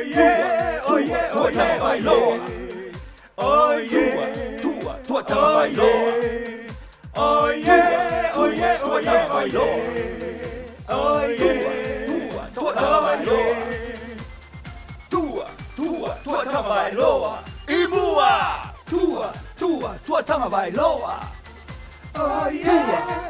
Oye, oye, oye, Bailoa. Oye, Tua, Tua, Tua, Bailoa. Oye, oye, oye, Bailoa. Oye, Tua, Tua, Tua, Bailoa. Tua, Tua, Tua, Tua, Bailoa. Imua. Tua, Tua, Tua, Tua, Bailoa. Oye,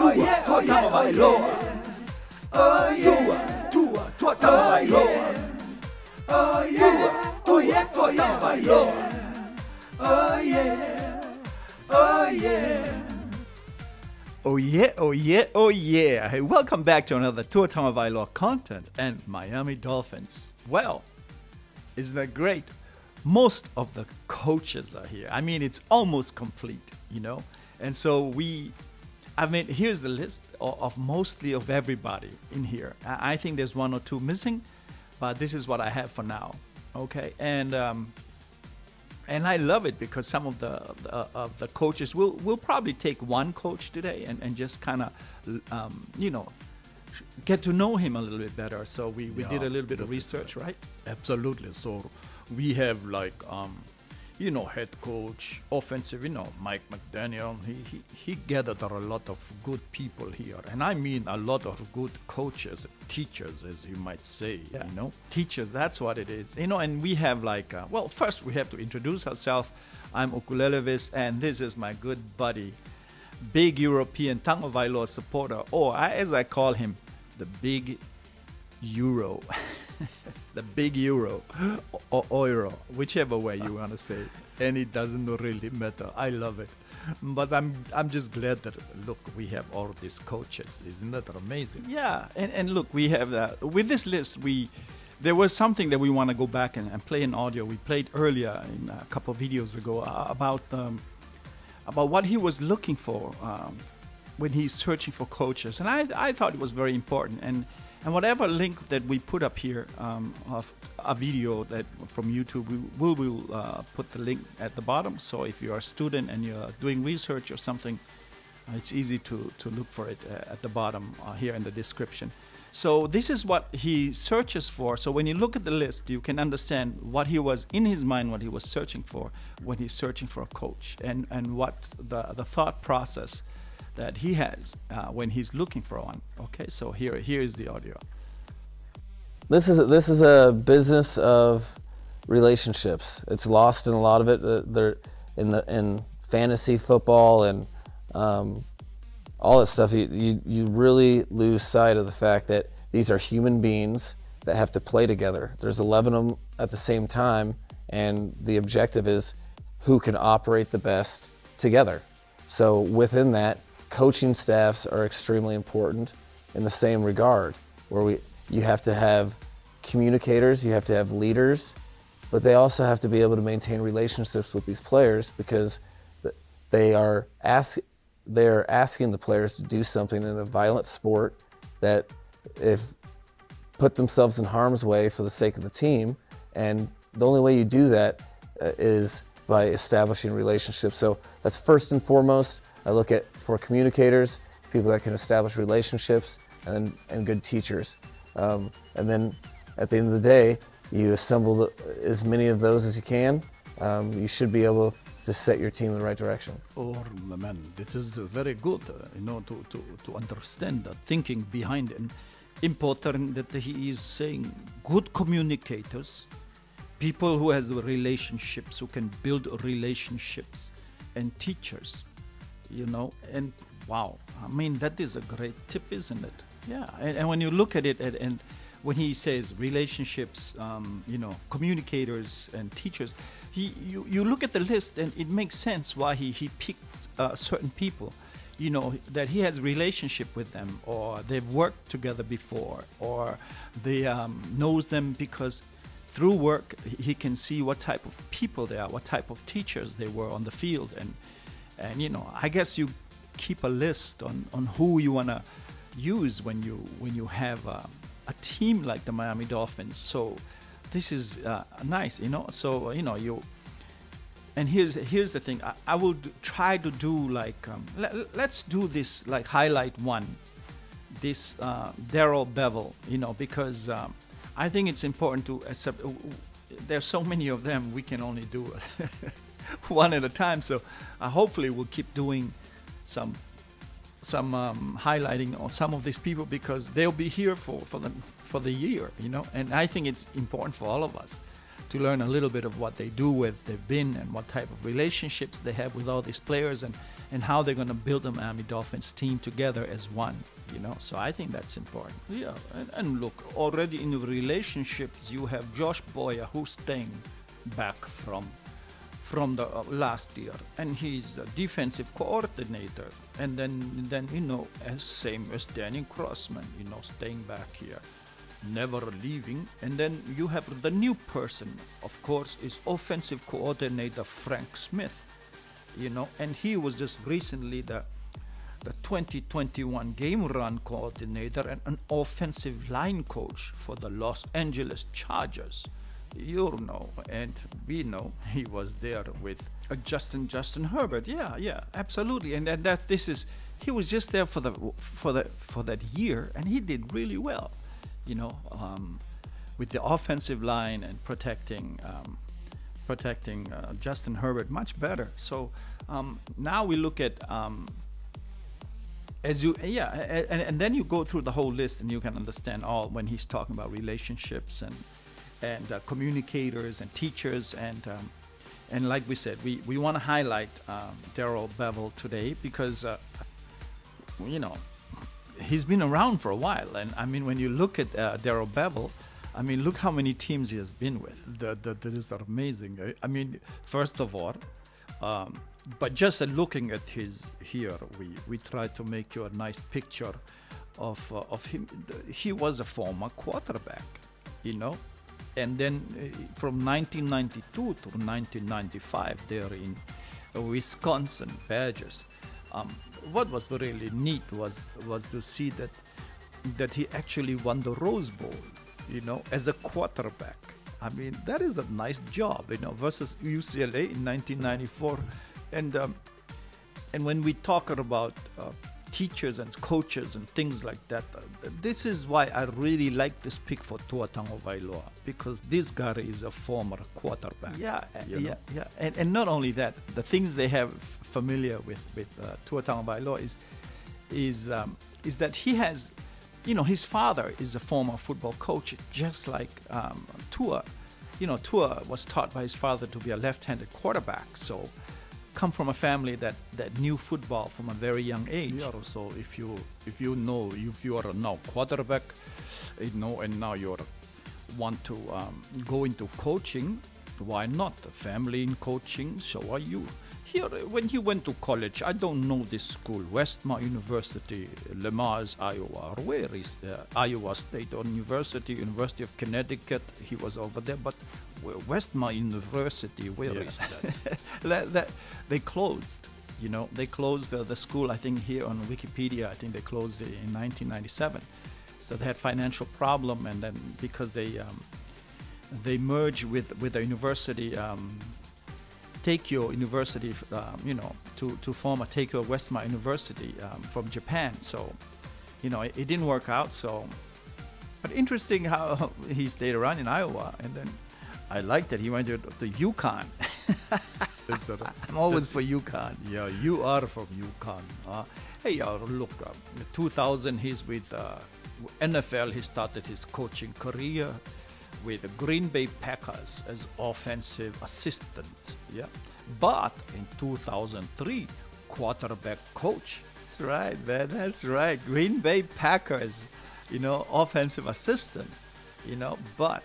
oye, oye, Bailoa. Oye, Tua, Tua, Tua, Bailoa. Oye, oye, oye, Bailoa. Oye, oye. Oh yeah, oh yeah, oh yeah. Hey, welcome back to another Tua Tagovailoa content and Miami Dolphins. Well, isn't that great? Most of the coaches are here. I mean, it's almost complete, you know? And so we, I mean, here's the list of, of mostly of everybody in here. I, I think there's one or two missing, but this is what I have for now. Okay. And, um, and I love it because some of the uh, of the coaches will will probably take one coach today and, and just kind of um, you know get to know him a little bit better. So we, we did a little bit of research, right? Absolutely. So we have like um, you know, head coach, offensive, you know, Mike McDaniel. He, he he gathered a lot of good people here, and I mean a lot of good coaches, teachers, as you might say. Yeah. You know. teachers that's what it is you know and we have like uh, well first we have to introduce ourselves i'm ukulelevis and this is my good buddy big european Tagovailoa supporter or I, as i call him the big euro the big euro or euro whichever way you want to say it. and it doesn't really matter i love it but i'm i'm just glad that look we have all these coaches isn't that amazing yeah and, and look we have that. with this list we there was something that we want to go back and, and play in audio we played earlier in a couple of videos ago uh, about um, about what he was looking for um, when he's searching for coaches, and I, I thought it was very important. And and whatever link that we put up here um, of a video that from YouTube, we will will uh, put the link at the bottom. So if you're a student and you're doing research or something, uh, it's easy to to look for it uh, at the bottom uh, here in the description. So this is what he searches for. So when you look at the list, you can understand what he was in his mind, what he was searching for when he's searching for a coach, and and what the the thought process that he has uh, when he's looking for one. Okay, so here here is the audio. This is this is a business of relationships. It's lost in a lot of it. Uh, There in the in fantasy football and um, all that stuff. You, you you really lose sight of the fact that these are human beings that have to play together. There's 11 of them at the same time, and the objective is who can operate the best together. So within that, coaching staffs are extremely important in the same regard, where we you have to have communicators, you have to have leaders, but they also have to be able to maintain relationships with these players because they are ask they're asking the players to do something in a violent sport that if put themselves in harm's way for the sake of the team and the only way you do that uh, by establishing relationships. So that's first and foremost i look at for communicators people that can establish relationships and, and good teachers. Um, and then at the end of the day you assemble as many of those as you can. Um, you should be able to set your team in the right direction. Or man, this is very good, uh, you know, to, to, to understand the thinking behind it. And important that he is saying good communicators, people who has relationships, who can build relationships, and teachers, you know. And wow, I mean that is a great tip, isn't it? Yeah. And, and when you look at it, and, and when he says relationships, um, you know, communicators and teachers, he you, you look at the list and it makes sense why he he picked uh, certain people, you know, that he has relationship with them or they've worked together before or they um, knows them because through work he can see what type of people they are, what type of teachers they were on the field, and and you know, I guess you keep a list on on who you wanna use when you when you have a, a team like the Miami Dolphins. So this is uh, nice, you know. So you know you. And here's here's the thing. I, I will try to do like um, let, let's do this like highlight one, this uh, Darrell Bevell, you know, because um, I think it's important to accept. there's so many of them. We can only do one at a time. So uh, hopefully we'll keep doing some some um, highlighting on some of these people because they'll be here for for the for the year, you know. And I think it's important for all of us to learn a little bit of what they do, where they've been, and what type of relationships they have with all these players, and and how they're going to build the Miami Dolphins team together as one, you know. So I think that's important. Yeah, and, and look, already in the relationships, you have Josh Boyer who's staying back from from the uh, last year, and he's a defensive coordinator. And then, then you know, as same as Danny Crossman, you know, staying back here, never leaving. And then you have the new person, of course, is offensive coordinator Frank Smith, you know, and he was just recently the the 2021 game run coordinator and an offensive line coach for the Los Angeles Chargers you know, and we know he was there with uh, Justin Justin Herbert. Yeah, yeah, absolutely. And, that this is he was just there for the for the for that year, and he did really well. You know, um, with the offensive line and protecting um, protecting uh, Justin Herbert much better. So um, now we look at. Um, as you yeah and, and then you go through the whole list and you can understand all when he's talking about relationships and and uh, communicators and teachers and um, and like we said, we, we want to highlight um, Darrell Bevell today because uh, you know he's been around for a while, and I mean when you look at uh, Darrell Bevell, I mean look how many teams he has been with. That that, that is amazing. I mean, first of all. Um, but just looking at his here, we, we try to make you a nice picture of uh, of him. He was a former quarterback, you know, and then uh, from 1992 to 1995 there in Wisconsin Badgers. Um, what was really neat was was to see that that he actually won the Rose Bowl, you know, as a quarterback. I mean, that is a nice job, you know, versus UCLA in 1994, and um, and when we talk about uh, teachers and coaches and things like that. This is why I really like to speak for Tua Tagovailoa because this guy is a former quarterback. Yeah, yeah, know? yeah. And, and not only that, the things they have familiar with with uh, Tua Tagovailoa is is um, is that he has, you know, his father is a former football coach, just like um, Tua. You know, Tua was taught by his father to be a left-handed quarterback, so come from a family that, that knew football from a very young age. Yeah, so if you if you know if you are now quarterback, you know, and now you want to um, go into coaching, why not? Family in coaching, so are you. Here, when he went to college, I don't know this school, Westmar University, Le Mars, Iowa. Where is uh, Iowa State University, University of Connecticut? He was over there, but Westmar University, where yeah. is that? that, that? They closed. You know, they closed the, the school. I think here on Wikipedia, I think they closed it in 1997. So they had financial problem, and then because they um, they merged with with the university. Um, Teikyo University, um, you know, to, to form a Teikyo Westmar University um, from Japan. So, you know, it, it, didn't work out. So, but interesting how he stayed around in Iowa, and then I like that he went to, to UConn. I'm always for UConn. Yeah, you are from UConn. Uh, hey, uh, look, uh, 2000 he's with uh, NFL. He started his coaching career with the Green Bay Packers as offensive assistant. Yeah, but in 2003, quarterback coach. That's right, man. That's right. Green Bay Packers, you know, offensive assistant. You know, but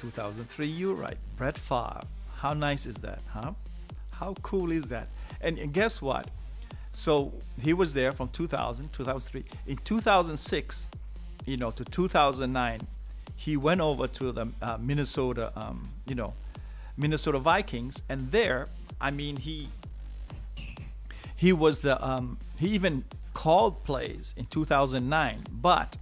2003, you're right. Brett Favre. How nice is that, huh? How cool is that? And, and guess what? So he was there from 2000, 2003. In 2006, you know, to 2009, he went over to the uh, Minnesota, um, you know, Minnesota Vikings, and there, I mean, he he was the um, he even called plays in 2009, but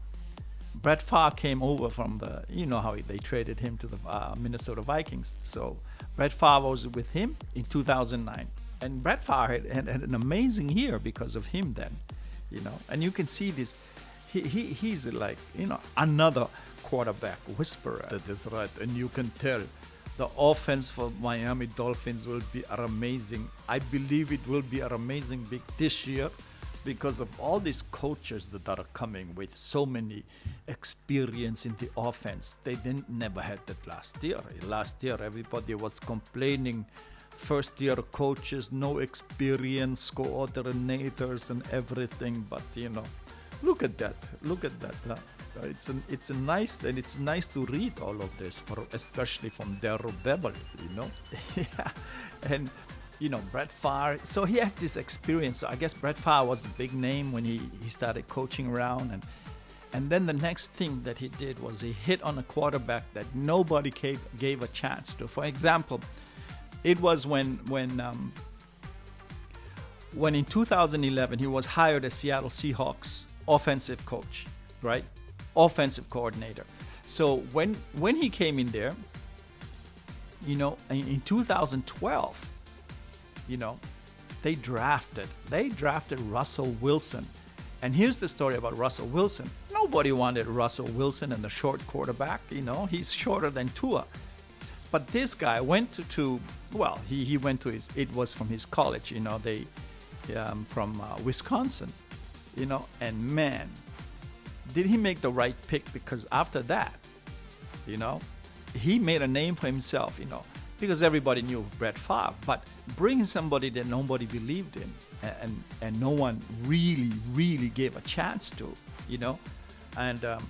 Brett Favre came over from the you know how they traded him to the uh, Minnesota Vikings, so Brett Favre was with him in 2009, and Brett Favre had, had, had an amazing year because of him then, you know, and you can see this. He, he he's like you know another quarterback whisperer. That is right. And you can tell the offense for Miami Dolphins will be amazing. I believe it will be an amazing big this year because of all these coaches that are coming with so many experience in the offense. They didn't never had that last year. Last year everybody was complaining first year coaches, no experience, coordinators and everything, but you know, look at that. Look at that. Uh, it's a, it's a nice and it's nice to read all of this, for, especially from Darrell Bevell, you know. yeah, and you know Brett Favre. So he has this experience. So I guess Brett Favre was a big name when he, he started coaching around, and and then the next thing that he did was he hit on a quarterback that nobody gave, gave a chance to. For example, it was when when um, when in 2011 he was hired as Seattle Seahawks offensive coach, right? Offensive coordinator. So when when he came in there, you know, in, in 2012, you know, they drafted they drafted Russell Wilson. And here's the story about Russell Wilson. Nobody wanted Russell Wilson and the short quarterback, you know, he's shorter than Tua. But this guy went to, to well, he, he went to his, it was from his college, you know, they, um, from uh, Wisconsin, you know, and man, did he make the right pick because after that, you know, he made a name for himself, you know, because everybody knew Brett Favre, but bringing somebody that nobody believed in and, and, and no one really, really gave a chance to, you know, and um,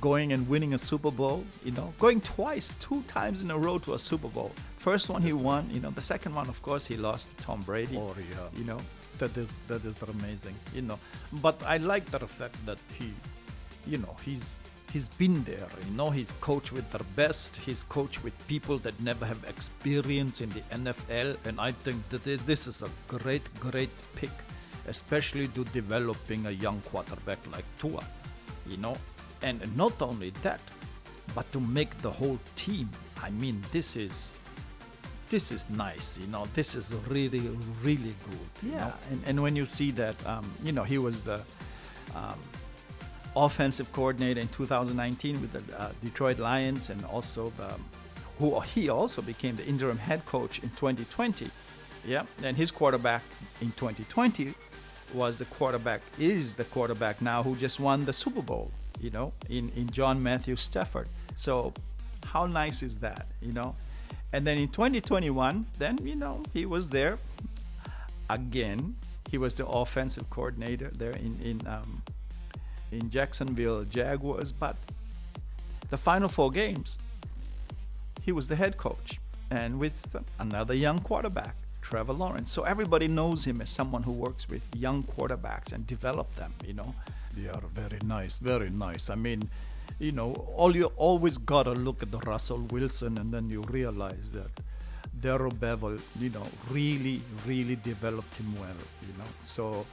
going and winning a Super Bowl, you know, going twice, two times in a row to a Super Bowl. First one he won, you know, the second one, of course, he lost to Tom Brady. Oh, yeah. You know, That is that is amazing. you know, but I like the fact that he, you know, he's he's been there. You know, he's coached with the best. He's coached with people that never have experience in the NFL, and I think that this, is a great, great pick, especially to developing a young quarterback like Tua. You know, and not only that, but to make the whole team. I mean, this is this is nice, you know. This is really, really good. Yeah. know. And, and when you see that, um, you know, he was the um, offensive coordinator in 2019 with the uh, Detroit Lions, and also the who he also became the interim head coach in 2020. Yeah, and his quarterback in 2020 was the quarterback is the quarterback now who just won the Super Bowl. You know, in in John Matthew Stafford. So how nice is that? You know, and then in 2021, then you know he was there again. He was the offensive coordinator there in in um, in Jacksonville Jaguars, but the final four games, he was the head coach, and with another young quarterback, Trevor Lawrence. So everybody knows him as someone who works with young quarterbacks and develop them. You know, They are very nice, very nice. I mean, you know, all you always gotta look at the Russell Wilson, and then you realize that Darrell Bevell, you know, really, really developed him well. You know, so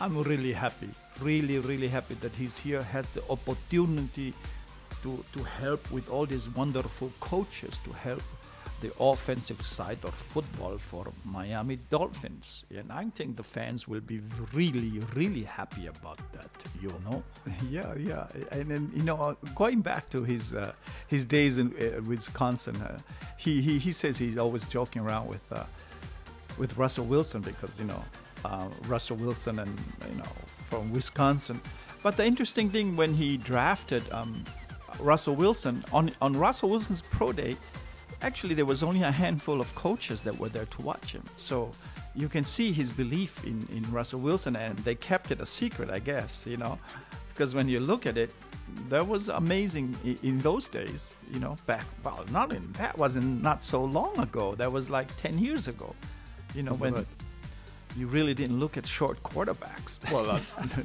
I'm really happy, really, really happy that he's here, has the opportunity to to help with all these wonderful coaches to help the offensive side of football for Miami Dolphins. And I think the fans will be really, really happy about that, you know? yeah, yeah, and then you know, going back to his uh, his days in uh, Wisconsin, uh, he, he he says he's always joking around with uh, with Russell Wilson because you know uh, Russell Wilson and you know from Wisconsin. But the interesting thing when he drafted um, Russell Wilson on on Russell Wilson's pro day, actually there was only a handful of coaches that were there to watch him. So you can see his belief in, in Russell Wilson, and they kept it a secret, I guess, you know, because when you look at it, that was amazing in, in those days, you know, back, well, not in, that wasn't not so long ago. That was like 10 years ago, you know, when. You really didn't look at short quarterbacks. Well, uh,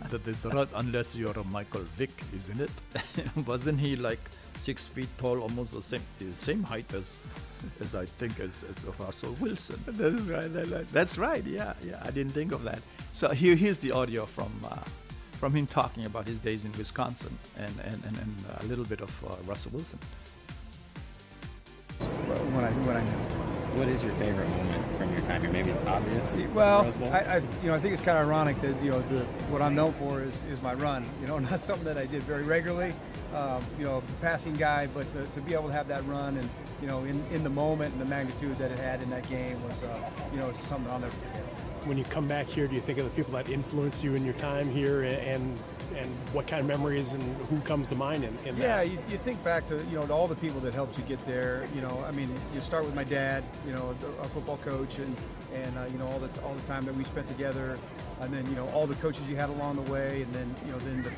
that is right, unless you're a Michael Vick, isn't it? Wasn't he like six feet tall, almost the same the same height as, as I think as, as Russell Wilson? That is right. that- that- That's right. Yeah, yeah. I didn't think of that. So here, here's the audio from uh, from him talking about his days in Wisconsin and and, and, and a little bit of uh, Russell Wilson. when I when I knew. What is your favorite moment from your time here? Maybe it's obvious. Well, I, I, you know, I think it's kind of ironic that you know the, what I'm known for is, is my run. You know, not something that I did very regularly. Um, you know, passing guy, but to, to, be able to have that run and you know, in, in the moment and the magnitude that it had in that game was, uh, you know, something I'll never forget. When you come back here, do you think of the people that influenced you in your time here and and what kind of memories and who comes to mind in, in yeah, you, you, think back to you know to all the people that helped you get there. You know, I mean, you start with my dad, you know, a football coach, and and uh, you know all the all the time that we spent together, and then you know all the coaches you had along the way, and then you know then the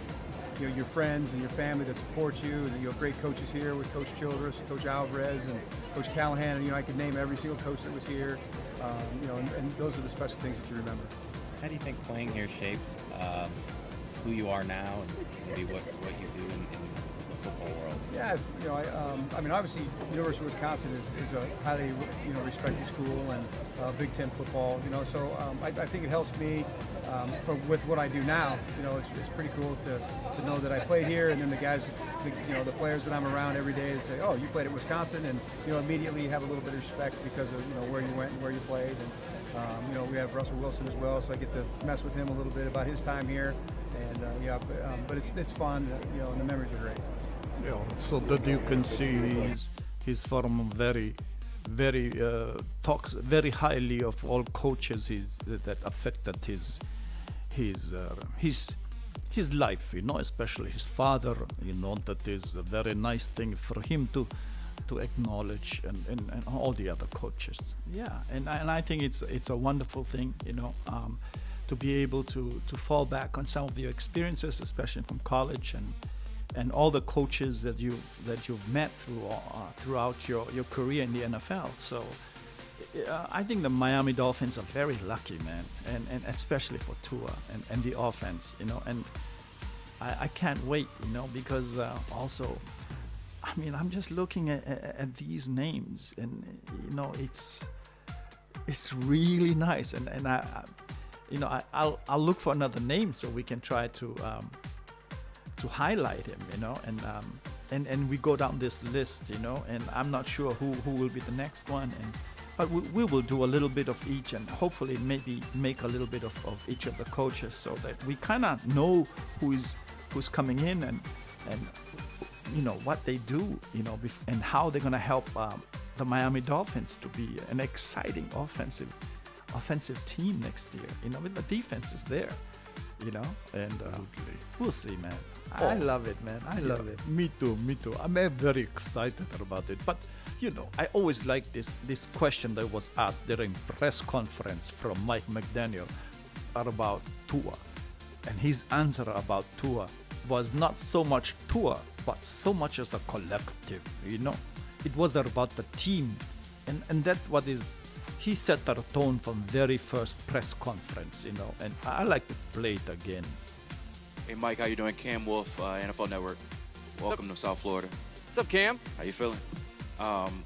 you know your friends and your family that support you, and you have great coaches here with Coach Childress, Coach Alvarez, and Coach Callahan, and you know I could name every single coach that was here. Um, you know, and, and, those are the special things that you remember. How do you think playing here shaped um, who you are now and maybe what, what you do in, in the football world? Yeah, you know, I, um, I mean, obviously, University of Wisconsin is, is a highly, you know, respected school and uh, Big Ten football. You know, so um, I, I, think it helps me um, for, with what I do now. You know, it's, it's pretty cool to, to know that I played here, and then the guys, the, you know, the players that I'm around every day say, "Oh, you played at Wisconsin," and you know, immediately have a little bit of respect because of you know where you went and where you played. And um, you know, we have Russell Wilson as well, so I get to mess with him a little bit about his time here and uh, yeah, but, um, but it's it's fun, uh, you know, and the memories are great. Yeah, so that you can see he's he's from very very uh, talks very highly of all coaches his, that affected his his uh, his his life you know especially his father you know that is a very nice thing for him to to acknowledge and, and, and all the other coaches yeah and, and I think it's it's a wonderful thing you know um, to be able to to fall back on some of your experiences, especially from college and and all the coaches that you that you've met through uh, throughout your, your career in the NFL. So uh, I think the Miami Dolphins are very lucky, man, and, and especially for Tua and, and the offense, you know. And I, I can't wait, you know, because uh, also, I mean, I'm just looking at, at, at, these names, and you know, it's it's really nice, and and I, you know, I, will I'll look for another name so we can try to um, to highlight him, you know, and um, and and we go down this list, you know, and I'm not sure who who will be the next one, and but we, we will do a little bit of each, and hopefully maybe make a little bit of, of each of the coaches so that we kind of know who is who's coming in and and you know what they do, you know, and how they're gonna help um, the Miami Dolphins to be an exciting offensive offensive team next year. You know, with the defense is there. You know, and uh, we'll see, man. Oh. I love it, man. I love it. Me too. Me too. I'm very excited about it. But you know, I always like this this question that was asked during press conference from Mike McDaniel about Tua, and his answer about Tua was not so much Tua, but so much as a collective. You know, it was about the team, and and that what is he set that tone from very first press conference, you know, and I like to play it again. Hey Mike, how you doing? Cam Wolfe, uh, NFL Network. Welcome to South Florida. What's up, Cam? How you feeling? Um,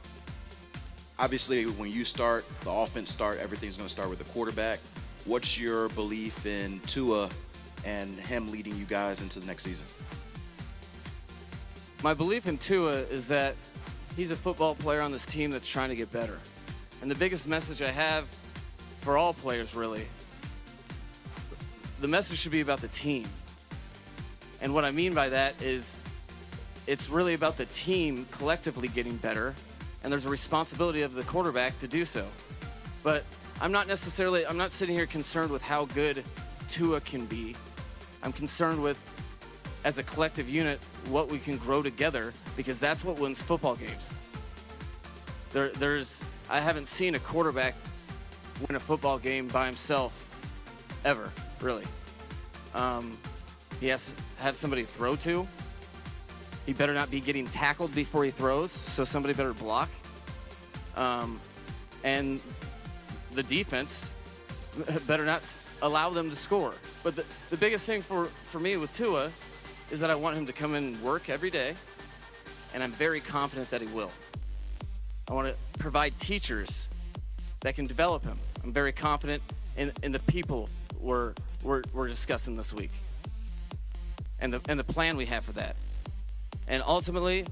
obviously, when you start, the offense start, everything's going to start with the quarterback. What's your belief in Tua and him leading you guys into the next season? My belief in Tua is that he's a football player on this team that's trying to get better. And the biggest message I have for all players, really, the message should be about the team. And what I mean by that is it's really about the team collectively getting better, and there's a responsibility of the quarterback to do so. But I'm not necessarily, I'm not sitting here concerned with how good Tua can be. I'm concerned with, as a collective unit, what we can grow together because that's what wins football games. There, there's I haven't seen a quarterback win a football game by himself ever, really. Um, he has to have somebody throw to. He better not be getting tackled before he throws, so somebody better block. Um, and the defense better not allow them to score. But the, the biggest thing for, for me with Tua is that I want him to come in and work every day, and I'm very confident that he will. I want to provide teachers that can develop him. I'm very confident in, in the people we're, we're, we're discussing this week and the, and the plan we have for that. And ultimately,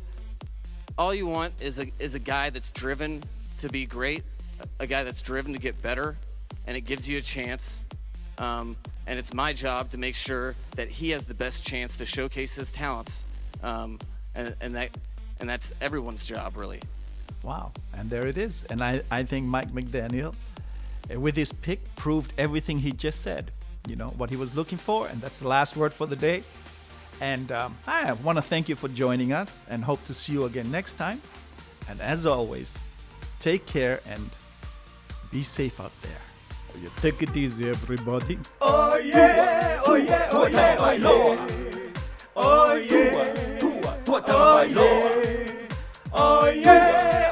all you want is a, is a guy that's driven to be great a guy that's driven to get better, and it gives you a chance. Um, and it's my job to make sure that he has the best chance to showcase his talents. Um, and, and that and that's everyone's job, really. Wow. And there it is. And I, I think Mike McDaniel, uh, with his pick, proved everything he just said. You know, what he was looking for. And that's the last word for the day. And um, I want to thank you for joining us and hope to see you again next time. And as always, take care and be safe out there. You take it easy, everybody. Oh yeah, oh yeah, oh yeah, oh yeah. Oh yeah, oh yeah. Oh yeah,